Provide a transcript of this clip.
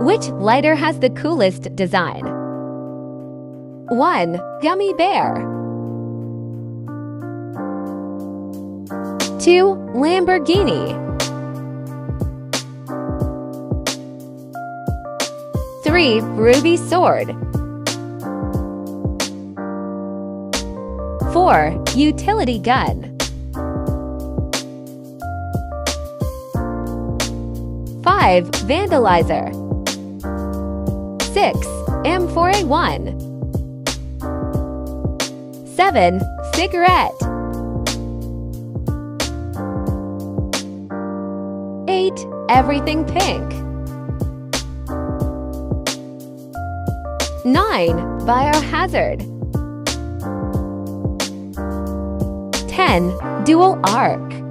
Which lighter has the coolest design? 1. Gummy Bear 2. Lamborghini 3. Ruby Sword 4. Utility Gun 5. Vandalizer 6. M4A1 7. Cigarette 8. Everything Pink 9. Biohazard 10. Dual Arc